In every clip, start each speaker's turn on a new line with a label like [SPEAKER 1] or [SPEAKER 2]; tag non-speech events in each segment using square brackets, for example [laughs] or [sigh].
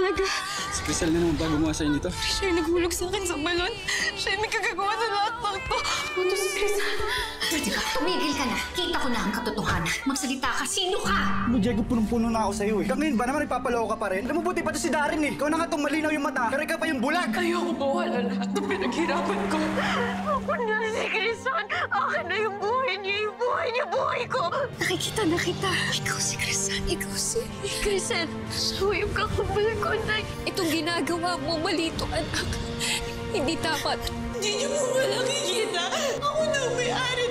[SPEAKER 1] talaga.
[SPEAKER 2] Si Crisel na naman ba gumawa sa'yo nito?
[SPEAKER 1] Siya yung naghulog sa akin sa balon. Siya yung may kagagawa sa lahat ng to. Ito si Crisel.
[SPEAKER 3] Pwede ba? Tumigil ka na. Kita ko na ang katotohanan. Magsalita ka. Sino ka?
[SPEAKER 4] Ano, Diego, punong-puno na ako sa'yo eh. Hanggang ngayon ba naman nagpapaloko ka pa rin? Alam mo, buti pa to si Darren eh. Ikaw na nga itong malinaw yung mata, pero ikaw pa yung bulag.
[SPEAKER 1] Ayoko mawala lahat ng pinaghirapan ko. Ako na si Crisel. Akin na yung buhay niya, yung buhay niya, buhay ko. Nakikita na kita. Ikaw si Crisel. Ikaw si Crisel. Siya yung kakabal ko na. Itong ginagawa mo, malito anak. Hindi dapat. Hindi niyo mo ba nakikita? Ako na may-ari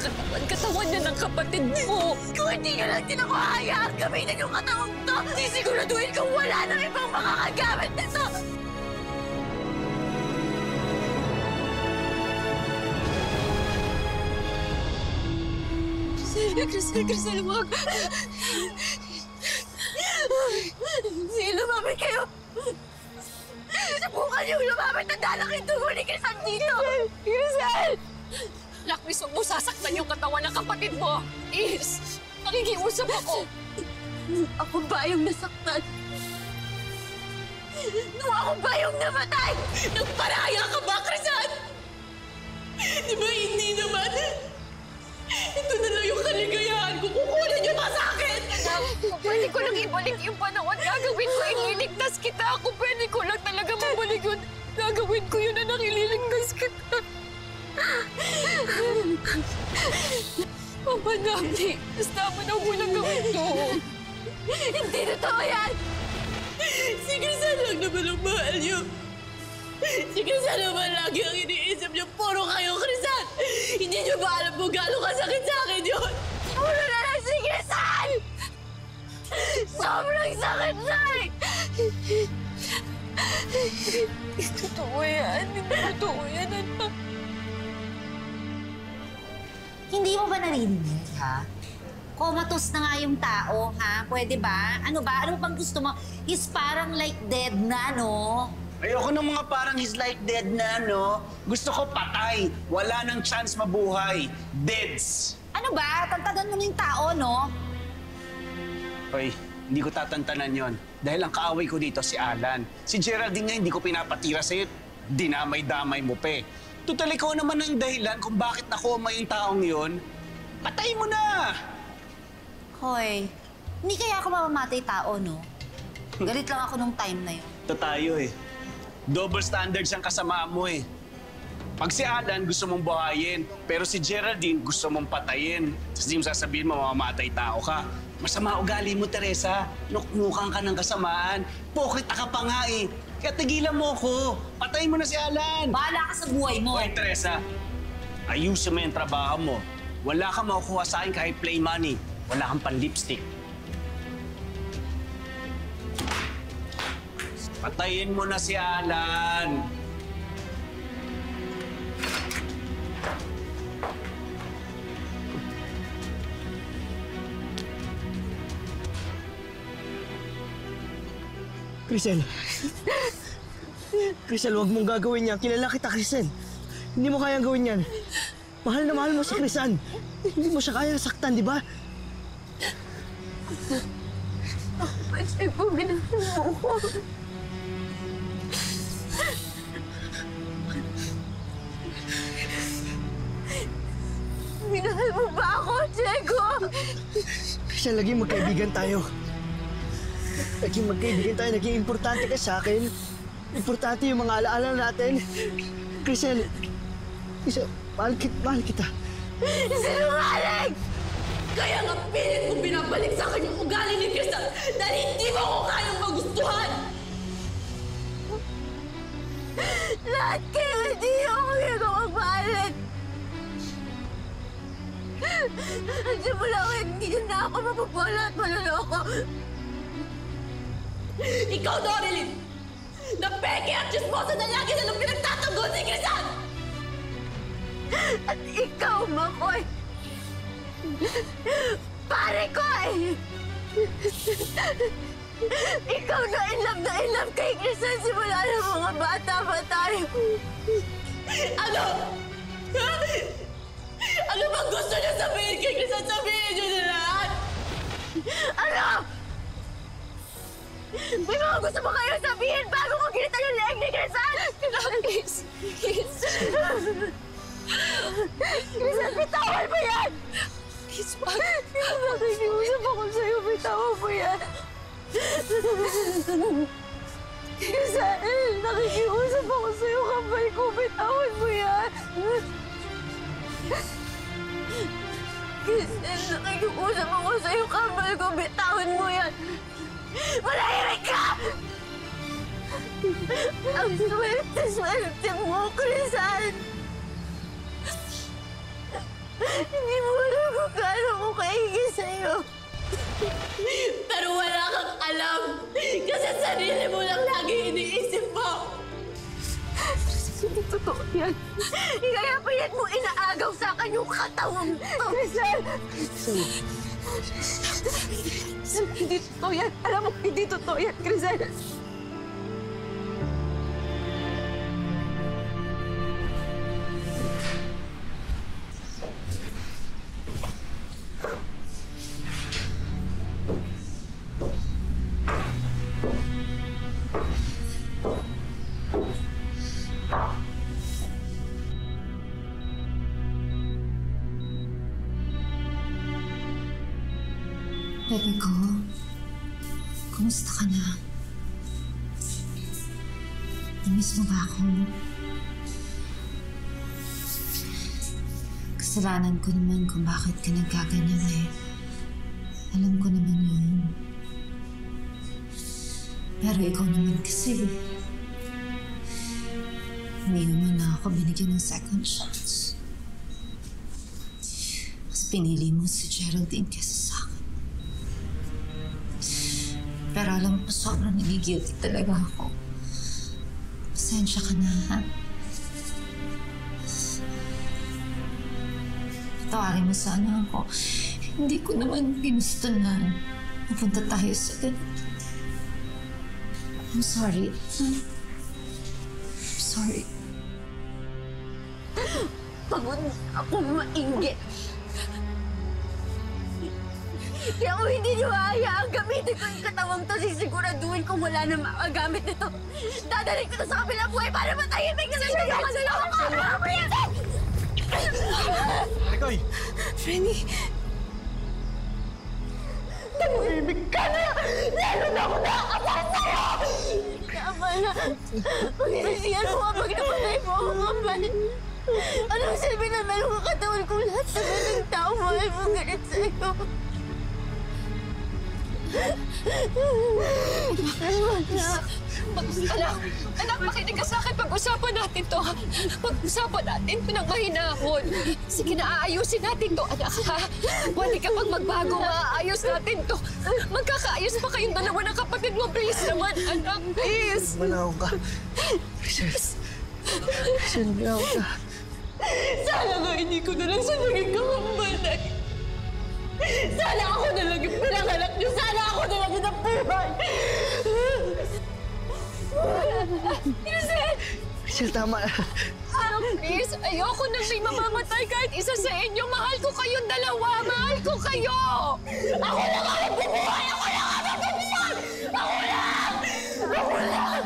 [SPEAKER 1] katawan. Katawan na ng kapatid mo. Kung hindi niyo lang din ako hayaan gamitin yung katawan to, sisiguraduhin kung wala nang ibang makakagamit nito. Crisel, Crisel, Crisel, wag. Sige, lumapit kayo. Subukan niyo lumapit na dalaki dugo ni Crisel dito. Crisel! Huwag mo sasaktan yung katawan ng kapatid mo. Is, nakikiusap ako. Ako ba yung nasaktan? Nung ako ba yung namatay? Nagparaya ka ba, Crisel? Di ba hindi naman? Ito na lang yung kaligayahan ko. Kukunin niyo ba sa akin? Pwede ko lang ibalik yung panahon. Gagawin ko, ililigtas kita. Ako pwede ko lang talaga mabalik yun. Gagawin ko yun, anak. Ililigtas kita. [laughs] Papa Namdi, basta mo na mo lang gawin to. Hindi totoo yan! Si Crisan lang naman ang mahal niyo. Si Crisan naman lagi ang iniisip niyo. Puro kayo, Crisan! Hindi niyo ba alam kung gano'ng kasakit sa akin yun? Puro na lang si Crisan! Sobrang sakit na eh! Totoo yan. Hindi totoo yan, anak.
[SPEAKER 3] Hindi mo ba narinig, ha? Comatose na nga yung tao, ha? Pwede ba? Ano ba? Ano pang gusto mo? He's parang like dead na, no?
[SPEAKER 5] Ayoko ng mga parang he's like dead na, no? Gusto ko patay. Wala nang chance mabuhay. Deads.
[SPEAKER 3] Ano ba? Tantagan mo na yung tao, no?
[SPEAKER 5] Hoy, hindi ko tatantanan yon Dahil ang kaaway ko dito si Alan. Si Geraldine nga hindi ko pinapatira sa'yo. Dinamay-damay mo pe. Tutal ikaw naman ang dahilan kung bakit nakoma yung taong yon. Patay mo na!
[SPEAKER 3] Hoy, hindi kaya ako mamamatay tao, no? Galit lang ako nung time na yun.
[SPEAKER 5] Ito tayo eh. Double standards ang kasama mo eh. Pag si Alan gusto mong buhayin, pero si Geraldine gusto mong patayin. Tapos di mo sasabihin mamamatay tao ka. Masama ugali mo, Teresa. Nuknukan ka ng kasamaan. Pokita ka pa nga eh. Kaya tigilan mo ko. Patayin mo na si Alan.
[SPEAKER 3] Bahala ka sa buhay mo.
[SPEAKER 5] Hoy, Teresa. Ayusin mo yung trabaho mo. Wala kang makukuha sa akin kahit play money. Wala kang pan-lipstick. Patayin mo na si Alan.
[SPEAKER 4] Crisel. [laughs] Crisel, wag mong gagawin yan. Kilala kita, Crisel. Hindi mo kayang gawin yan. Mahal na mahal mo si Crisan. Hindi mo siya kayang saktan, di ba?
[SPEAKER 1] Pwede po, minahal mo ko. Minahal mo ba ako, Diego?
[SPEAKER 4] Crisel, laging magkaibigan tayo. Naging magkaibigan tayo. Naging importante ka sa akin. Importante yung mga alaala natin. Crisel, Crisel, mahal, kit, mahal kita.
[SPEAKER 1] Sinungaling! Kaya nga pilit mo binabalik sa akin yung ugali ni Crystal dahil hindi mo ako kayang magustuhan! Lahat kayo hindi ako ginagawagbalit! Ang simula ko hindi na ako mapapala at maloloko! Ikaw, Dorilyn! Na peke at chismosa na lagi na lang pinagtatanggol si Crystal! At ikaw, Makoy! Pare ko eh! Ikaw na in love na in love kay Crisan simula ng mga bata pa tayo. Ano? Ano bang gusto niyo sabihin kay Crisan? Sabihin niyo na lahat! Ano?
[SPEAKER 6] May mga gusto mo kayo sabihin bago ko ginitan yung leeg ni Crisan! Please, please. Crisan, bitawan mo yan! Please, wag. Nakikiusap ako sa'yo, bitawan mo yan. Crisan, nakikiusap ako sa'yo, kambal ko, bitawan mo yan. Crisan, nakikiusap ako sa'yo, kambal ko, bitawan mo yan. Malahimik ka! Ang swerte-swerte mo, Crisan! Hindi mo alam kung gaano ko kaigi sa'yo. Pero wala kang alam. Kasi sarili mo lang lagi iniisip mo. Hindi totoo yan. Kaya pilit mo inaagaw sa akin yung katawang to. Crisan! Crisan, hindi totoo yan. Alam mo, hindi totoo yan, Crisan.
[SPEAKER 7] Bebe ko, kumusta ka na? Namiss mo ba ako? Kasalanan ko naman kung bakit ka nagkaganyan eh. Alam ko naman yun. Pero ikaw naman kasi. Hindi naman na ako binigyan ng second chance. Mas pinili mo si Geraldine kesa sobrang nagigilty talaga ako. Pasensya ka na, ha? Tawarin mo sana ako. Hindi ko naman ginusto na mapunta tayo sa ganito. I'm sorry. I'm sorry. [gasps]
[SPEAKER 6] Pagod akong mainggit. Kaya kung hindi niyo hahayaang gamitin ko yung katawang to, sisiguraduhin kung wala na makagamit nito. Dadalhin ko to sa kabilang buhay para matahimik na lang siya. Sa'yo ako!
[SPEAKER 8] Rikoy!
[SPEAKER 6] Frenny! Tumimik ka na! Lalo na ako nakakasal sa'yo! Tama na. Pagsisiyan mo kapag napatay mo ako kapal. Anong silbi na meron ka katawan kung lahat naman ng tao mahal mo ganit sa'yo? Anak,
[SPEAKER 1] Anak, anak, makinig ka sa akin. Pag-usapan natin to. Pag-usapan natin to ng mahinahon. Sige na, aayusin natin to, anak, ha? Pwede ka pang magbago, maayos natin to. Magkakaayos pa kayong dalawa ng kapatid mo. Please naman, anak, please.
[SPEAKER 9] Manaw ka. Rachel, manaw ka.
[SPEAKER 6] sana nga hindi ko na lang siya naging kakambalay. Sana ako na lang yung pinanganak niyo. Sana ako na lang yung nabuhay.
[SPEAKER 9] Rachel, tama na.
[SPEAKER 1] Anak, please, ayoko nang may mamamatay kahit isa sa inyo. Mahal ko kayong dalawa. Mahal ko kayo.
[SPEAKER 6] Ako lang ang nabubuhay! Ako lang ang nabubuhay! Ako lang! Ako lang!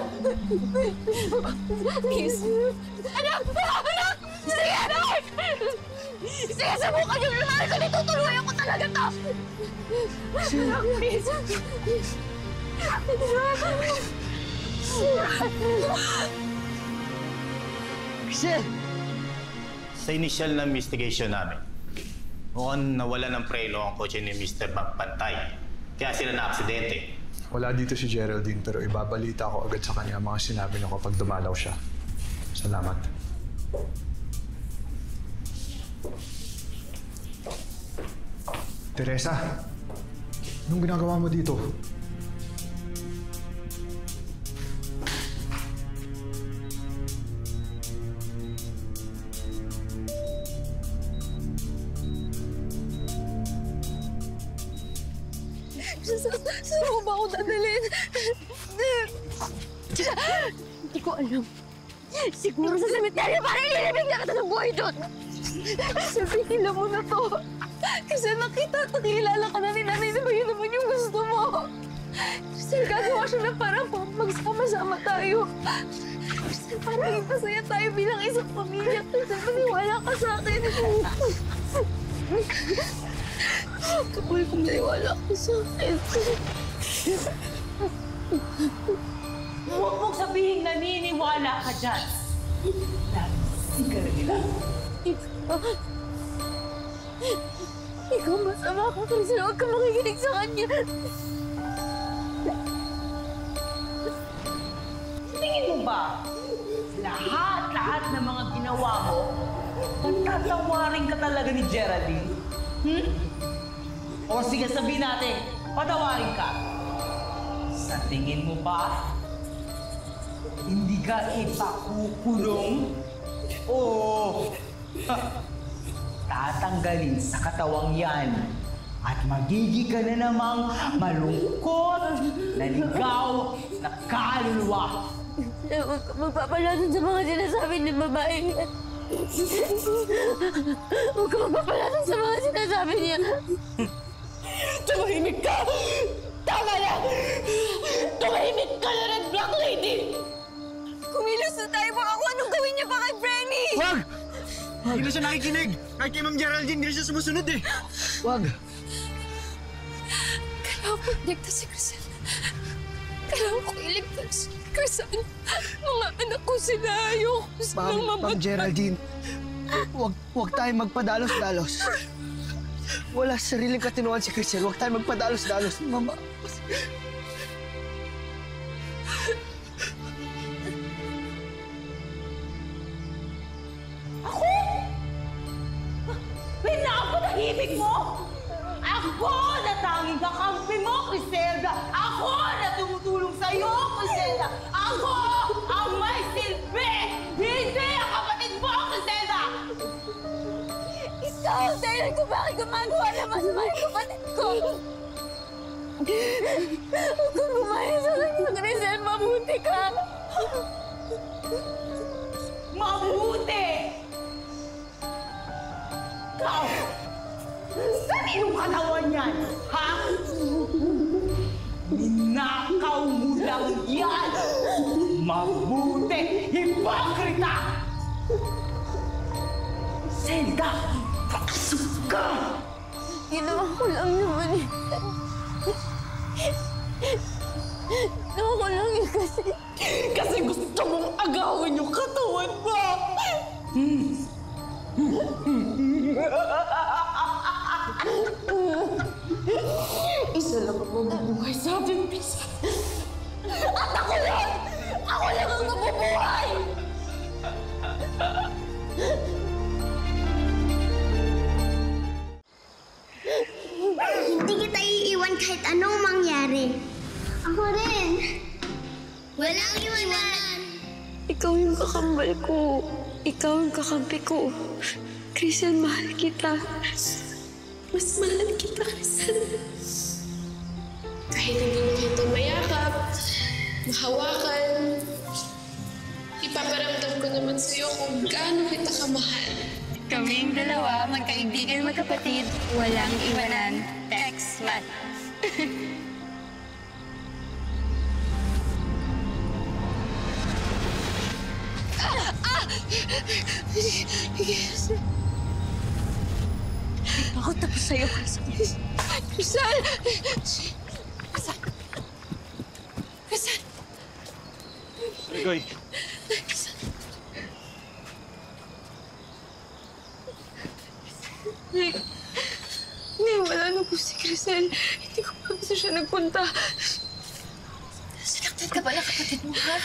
[SPEAKER 1] Please. Anak, anak,
[SPEAKER 6] Sige, anak! Sige, subukan niyo yung mahal ko. Nitutuluyan ko talaga to! Anak, please!
[SPEAKER 9] Rachel!
[SPEAKER 10] Sa initial na investigation namin, mukhang nawala ng prelo ang kotse ni Mr. Magpantay. Kaya sila na-aksidente.
[SPEAKER 8] Wala dito si Geraldine pero ibabalita ko agad sa kanya ang mga sinabi niyo kapag dumalaw siya. Salamat. Teresa, anong ginagawa mo dito?
[SPEAKER 1] saan mo ba ako dadalhin?
[SPEAKER 6] Hindi ko alam. Siguro sa cemetery para ililibig na kita ng buhay doon!
[SPEAKER 1] Sabihin mo na to. Nakilala ka na ni nanay, ba yun naman yung gusto mo? Crystal, gagawa siya ng parang pa magsama-sama tayo. Crystal, para maging masaya tayo bilang isang pamilya. Crystal, maniwala ka sa akin. Kapag kung maniwala ka sa akin.
[SPEAKER 11] Huwag mong sabihin naniniwala ka dyan.
[SPEAKER 1] Ikaw, ikaw masama ka, Crystal. Huwag ka makikinig sa kanya.
[SPEAKER 11] Tingin mo ba, lahat-lahat ng mga ginawa mo, pagtatawarin ka talaga ni Geraldine? Hmm? O sige, sabihin natin, patawarin ka. Sa tingin mo ba, hindi ka ipakukulong? O [laughs] tatanggalin sa katawang yan at magiging ka na namang malungkot, naligaw, na kaluluwa.
[SPEAKER 1] Huwag ka magpapalasan sa mga sinasabi ng babae niya. Huwag ka magpapalasan sa mga sinasabi niya.
[SPEAKER 11] Tumahimik ka! Tama na! Tumahimik ka na rin, Black Lady!
[SPEAKER 1] Kumilos na tayo. Baka kung anong gawin niya pa kay Brenny.
[SPEAKER 9] Wag!
[SPEAKER 12] Hindi na siya nakikinig. Kahit kay Ma'am Geraldine, hindi na siya sumusunod eh.
[SPEAKER 9] Wag!
[SPEAKER 1] Kailangan ko iligtas si Crisel. Kailangan ko iligtas si Crisel. Mga anak ko sila. Ayoko silang
[SPEAKER 9] Ma'am, Ma'am
[SPEAKER 1] mamatay.
[SPEAKER 9] Geraldine, wag, wag tayong magpadalos-dalos. Wala sa sariling katinuan si Crisel. Wag tayong magpadalos-dalos. Mama,
[SPEAKER 11] Pinapatahimik mo? Ako na tanging kakampi mo, Criselda! Ako na tumutulong sa'yo, Criselda! Ako ang may silbi! Hindi ang kapatid mo, Criselda!
[SPEAKER 1] Ikaw ang dahilan kung bakit gumagawa ng masama yung kapatid ko. Huwag kang gumaya sa kanya, Crisel. Mabuti ka.
[SPEAKER 11] Mabuti! Ikaw! Saan yung katawan yan? Ha? Ninakaw mo lang yan! Mabuti! Hipokrita! Zelda! Pasok ka!
[SPEAKER 1] Ginawa ko lang naman eh. Ginawa ko lang eh kasi...
[SPEAKER 11] Kasi gusto mong agawin yung katawan mo!
[SPEAKER 1] Isa
[SPEAKER 6] Walang iwanan.
[SPEAKER 1] Ikaw yung kakambal ko. Ikaw yung kakampi ko. Crystal, mahal kita. Mas mahal kita, Crystal.
[SPEAKER 13] Kahit hindi mo kita mayakap, mahawakan, ipaparamdam ko naman sa'yo kung gaano kita kamahal.
[SPEAKER 6] Kaming dalawa, magkaibigan, magkapatid, walang iwanan. Text, mat. [laughs]
[SPEAKER 1] Yes. Ako tapos sa'yo, Crystal. Crystal! Crystal! Crystal!
[SPEAKER 12] Rigoy,
[SPEAKER 1] Nick, Nick, wala na po si Crisel. Hindi ko pa gusto siya nagpunta. Sinaktan ka ba ng kapatid mo, ha?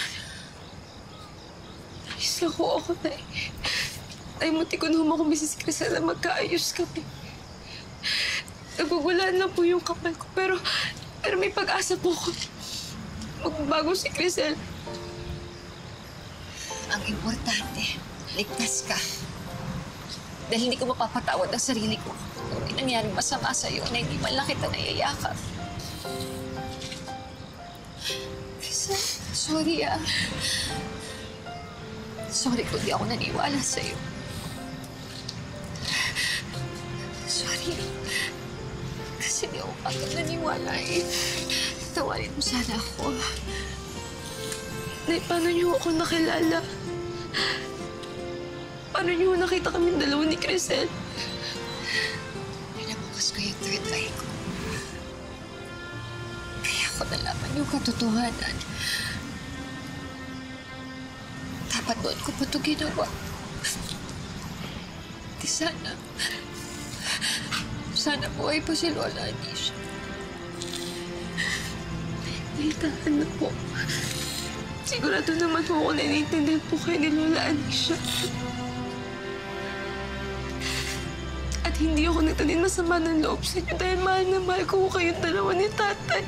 [SPEAKER 1] Ayos lang ko ako na eh. Ay, muti ko na humakumbi si Crisel na magkaayos kami. Nagugulan na po yung kapal ko, pero, pero may pag-asa po ko. Magbago si Crisel.
[SPEAKER 14] Ang importante, ligtas ka. Dahil hindi ko mapapatawad ang sarili ko kung may nangyaring masama sa'yo na hindi man lang kita nayayakap. Krisa, sorry ah. Sorry kung di ako naniwala sa'yo. Sorry. Kasi di ako agad naniwala eh.
[SPEAKER 1] patawarin mo sana ako. Nay, paano niyo ako nakilala? Paano niyo nakita kami dalawa ni Crisel?
[SPEAKER 7] Pinabukas ko yung third eye ko. Kaya ako nalaman yung katotohanan. Ko pa ito ginawa. Di sana. Sana buhay pa si Lola Anisha.
[SPEAKER 1] Nay, tahan na po. Sigurado naman po ako naniintindihan po kayo ni Lola Anisha. At hindi ako nagtanin masama ng loob sa inyo dahil mahal na mahal ko kayong dalawa ni tatay.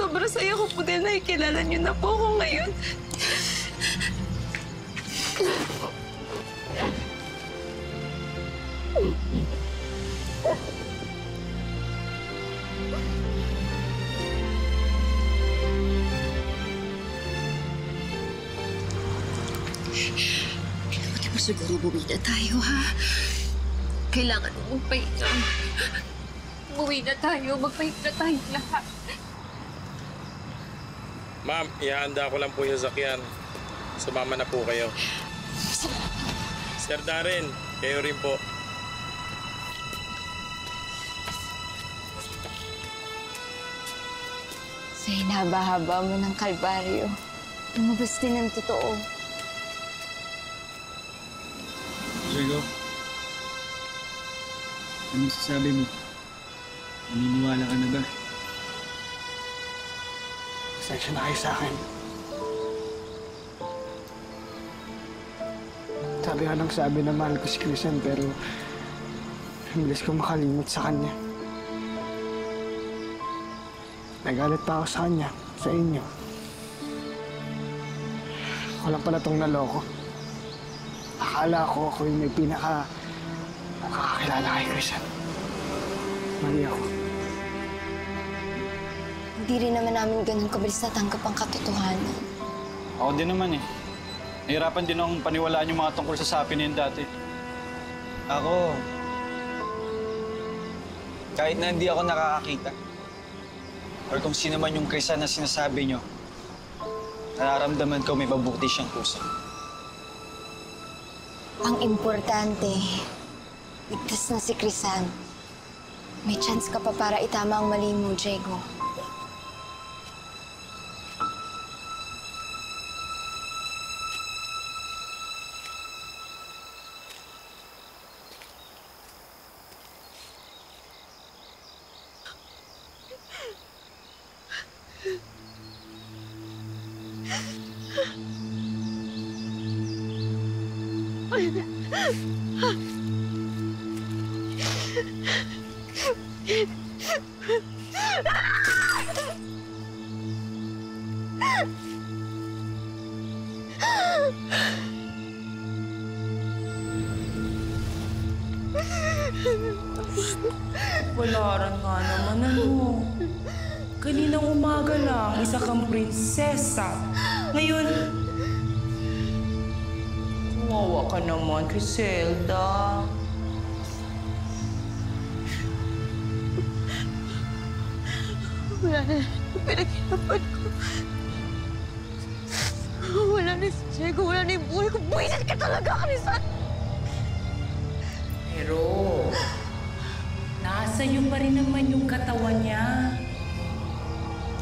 [SPEAKER 1] Sobrang saya ko po din nakikilala niyo na po ako ngayon.
[SPEAKER 7] Hindi mo siguro buwi na tayo, ha? Kailangan mo magpahinga. Buwi na tayo. Magpahinga na tayo lahat.
[SPEAKER 15] Ma'am, ihanda ko lang po yung sakyan. Sumama na po kayo. Sir Darren, kayo rin po.
[SPEAKER 16] Sa hinaba-haba mo ng kalbaryo, lumabas din ang totoo.
[SPEAKER 17] Diego, ano sasabi mo? Naniniwala ka na ba?
[SPEAKER 18] Pasensya na kayo sa akin. Sabi nga ng sabi na mahal ko si Christian pero ang bilis ko makalimot sa kanya. Nagalit pa ako sa kanya, sa inyo. Ako lang pala itong naloko. Akala ko ako yung may pinaka makakakilala kay Christian. Mali ako.
[SPEAKER 16] Hindi rin naman namin ganun kabilis natanggap ang katotohanan.
[SPEAKER 17] Ako din naman eh. Nahirapan din akong paniwalaan yung mga tungkol sa sapi na yun dati.
[SPEAKER 2] Ako, kahit na hindi ako nakakakita, or kung sino man yung Krisa na sinasabi nyo, nararamdaman ko may mabuti siyang puso.
[SPEAKER 16] Ang importante, ligtas na si Crisan. May chance ka pa para itama ang mali mo, Diego.
[SPEAKER 11] Palaran nga naman ano. Kaninang umaga lang, isa kang prinsesa. Ngayon, Wawa ka naman, Criselda.
[SPEAKER 1] Wala na pinaghirapan ko. Wala na si Diego, wala na yung buhay ko. Buwisit ka talaga, Crisan!
[SPEAKER 11] Pero, nasa iyo pa rin naman yung katawan niya.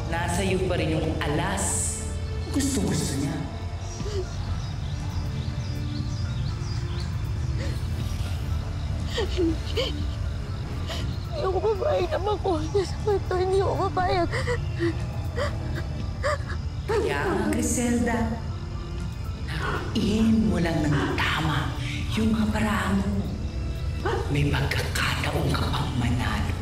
[SPEAKER 11] Nasa iyo pa rin yung alas. Gusto-gusto niya.
[SPEAKER 1] Hindi ako papayag na makuha niya sa kwento. Hindi ako papayag.
[SPEAKER 11] Kaya nga, Griselda, laruin mo lang ng tama yung mga paraan mo. May pagkakataon ka pang manalo.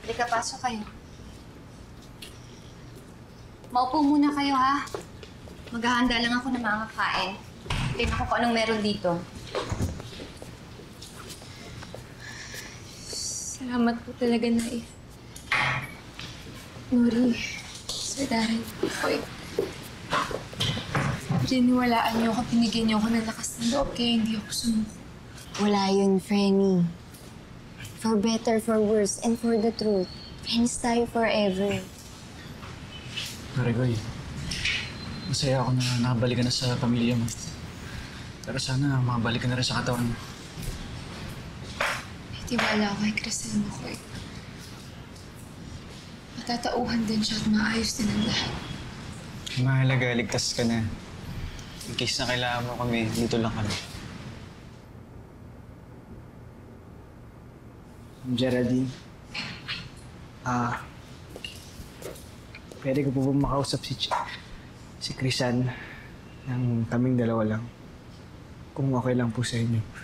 [SPEAKER 16] Halika, pasok kayo. Maupo muna kayo, ha? Maghahanda lang ako ng mga kain. Tingnan ko kung anong meron dito.
[SPEAKER 1] Salamat po talaga, Nay. Nuri, Sir Darren, Koy. Diniwalaan niyo ako, pinigyan niyo ako ng lakas ng loob, kaya hindi ako sumuko.
[SPEAKER 6] Wala yun, Frenny. For better, for worse, and for the truth. Friends tayo forever.
[SPEAKER 2] Marigoy, masaya ako na nakabalik ka na sa pamilya mo. Pero sana makabalik ka na rin sa katawan mo.
[SPEAKER 1] Tiwala ako kay Crisel mo, Koy. Matatauhan din siya at maayos din ang lahat.
[SPEAKER 2] Mahalaga, ligtas ka na. In case na kailangan mo kami, dito lang kami.
[SPEAKER 9] Geraldine. Ah, pwede ko po ba makausap si, Ch- si Crisan ng kaming dalawa lang? Kung okay lang po sa inyo.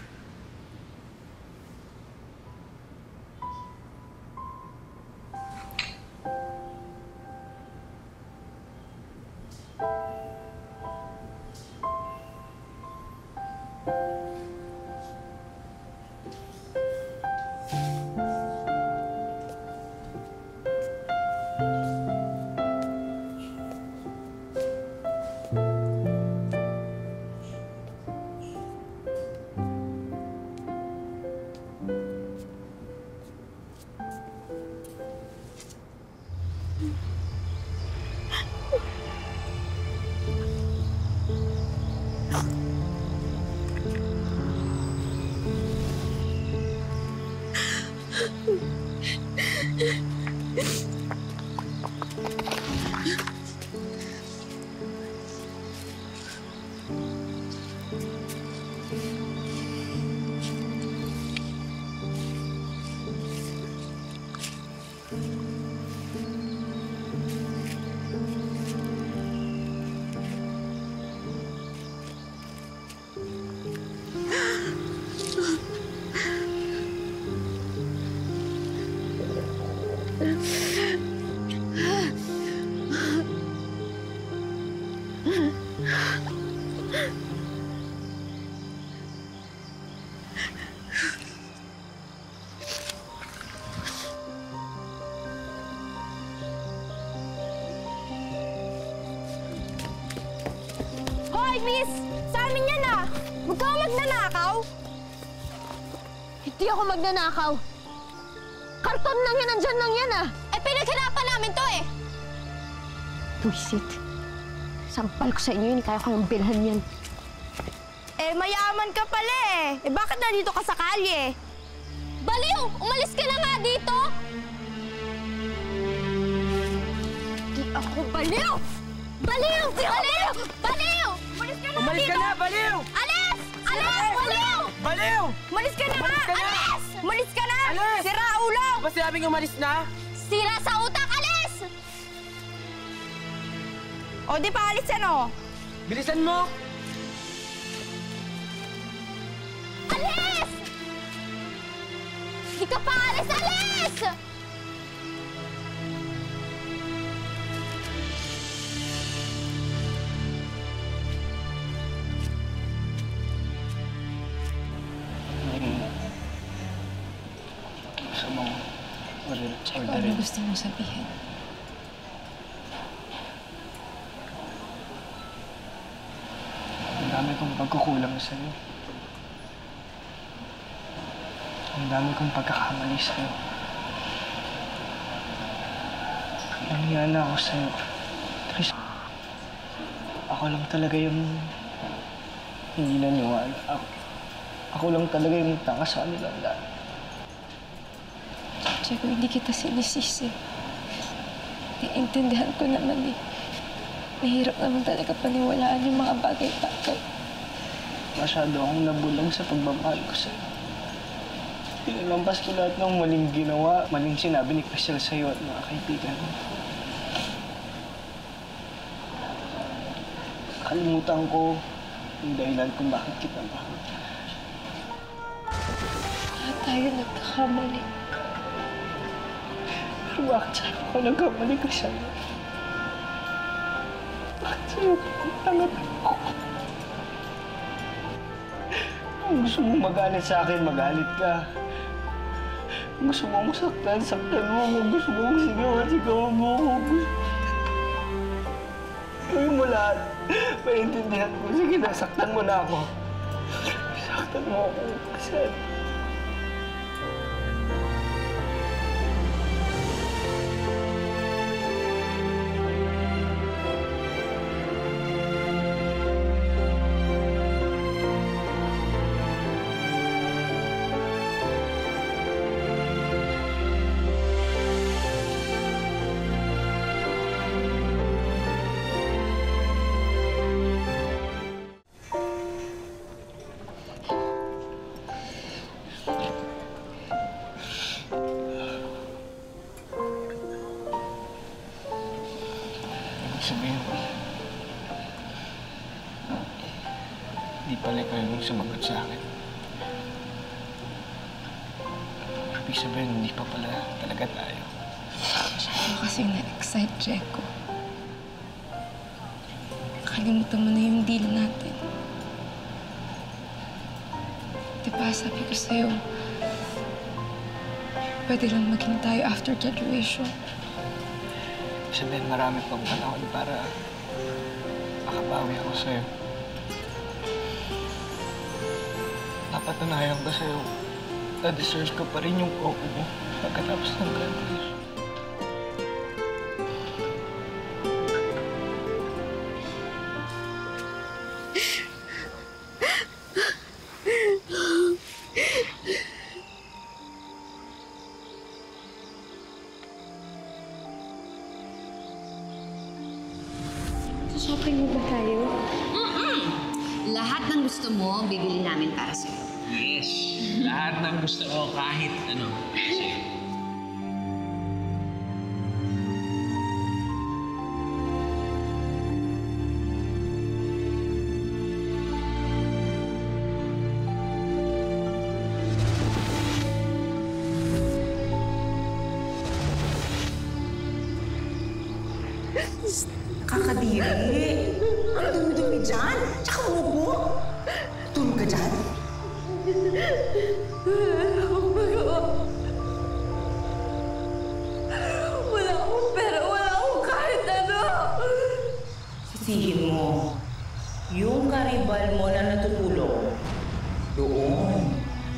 [SPEAKER 6] Hindi ako magnanakaw. Karton lang yan, nandyan lang yan ah! Eh, pinaghirapan namin to eh! Buisit. Sampal ko sa inyo yun, kaya ko nang bilhan yan.
[SPEAKER 19] Eh, mayaman ka pala eh. Eh, bakit nandito ka sa kalye?
[SPEAKER 6] Baliw! Umalis ka na nga dito! Di ako baliw! Baliw! Baliw! Baliw! Umalis ka na
[SPEAKER 19] Umalis ka
[SPEAKER 6] dito!
[SPEAKER 19] na, baliw!
[SPEAKER 6] Baliw!
[SPEAKER 19] Umalis ka na nga!
[SPEAKER 6] Umalis ka na!
[SPEAKER 19] Alis! Umalis ka na! Alis! Sira ulo! Ba sinabing umalis na?
[SPEAKER 6] Sira sa utak! Alis!
[SPEAKER 19] O, di pa alis ano? Bilisan mo!
[SPEAKER 6] Alis! Di ka pa alis! Alis!
[SPEAKER 2] Gusto
[SPEAKER 1] mong sabihin?
[SPEAKER 9] Ang dami kong pagkukulang sa'yo. Ang dami kong pagkakamali sa'yo. Nangyayaan na ako sa'yo. Tris, ako lang talaga yung hindi naniwala. Ako, ako lang talaga yung tanga sa kanilang lahat.
[SPEAKER 1] Diego, hindi kita sinisisi. Naiintindihan ko naman eh. Mahirap naman talaga paniwalaan yung mga bagay-bagay.
[SPEAKER 9] Masyado akong nabulag sa pagmamahal ko sa'yo. Pinalampas ko lahat ng maling ginawa, maling sinabi ni Crystal sa'yo at mga kaibigan mo. Kalimutan ko yung dahilan kung bakit kita mahal.
[SPEAKER 1] Lahat tayo nagkakamali.
[SPEAKER 9] Pero bakit sa'yo ako nagkamali ko sa'yo? Bakit sa'yo ko tangat ako? Kung gusto mo magalit sa akin, magalit ka. Gusto mo akong saktan, saktan mo ako. Gusto mo akong sigawan, sigawan mo ako. Gusto... Gawin mo lahat. Maintindihan ko. Sige na, saktan mo na ako. Saktan mo ako. Kasi... Sabihin, di pala ikaw yung sumagot sa akin. Ibig sabihin, hindi pa pala talaga tayo.
[SPEAKER 1] Ako kasi na-excite, Jeko. Nakalimutan mo na yung deal natin. Diba, sabi ko sa'yo, pwede lang maging tayo after graduation.
[SPEAKER 9] Ibig sabihin, marami pang panahon para makabawi ako sa'yo. Napatunayan ko sa'yo na deserve ko pa rin yung popo mo pagkatapos ng graduation.
[SPEAKER 1] Shopping mo ba tayo?
[SPEAKER 20] Lahat ng gusto mo, bibili namin para sa'yo.
[SPEAKER 6] Yes. Lahat ng gusto mo kahit ano.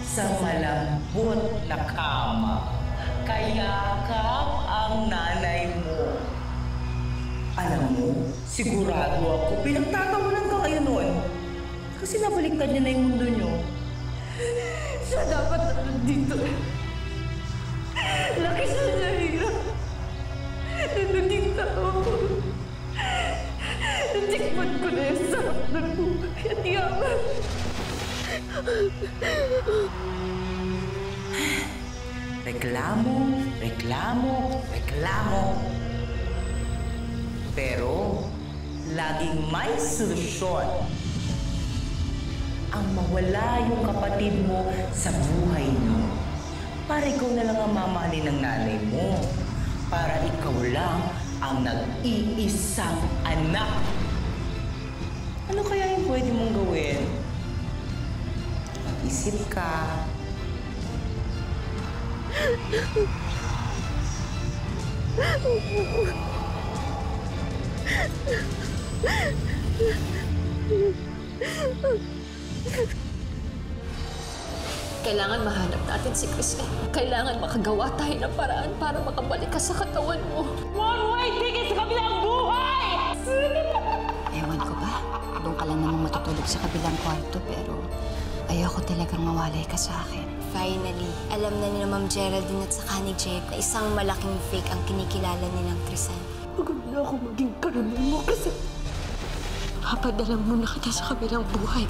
[SPEAKER 11] Sa malambot na kama, kayakap ang nanay mo. Alam mo, sigurado ako, pinagtatawanan ka kayo noon. Kasi nabaliktad niya na yung mundo niyo.
[SPEAKER 21] Siya dapat nandito. Laki siya na hirap. Nandun tao. Natikman ko na yung sarap ng buhay at yaman.
[SPEAKER 11] Reklamo, reklamo, reklamo. Pero, laging may solusyon. Ang mawala yung kapatid mo sa buhay niyo. Para ikaw na lang ang mamahalin ng nanay mo. Para ikaw lang ang nag-iisang anak. Ano kaya yung pwede mong gawin? Mag-isip ka.
[SPEAKER 22] Kailangan mahanap natin si Chris. Kailangan makagawa tayo ng paraan para makabalik ka sa katawan mo.
[SPEAKER 11] One way ticket sa kabilang buhay!
[SPEAKER 7] Ewan ko ba? Doon ka lang namang matutulog sa kabilang kwarto pero ayoko talagang mawalay ka sa akin.
[SPEAKER 16] Finally, alam na ni Ma'am Geraldine at saka ni Jake na isang malaking fake ang kinikilala nilang Trisan.
[SPEAKER 21] Pagod na ako maging karunong mo kasi papadala mo na kita sa kabilang buhay.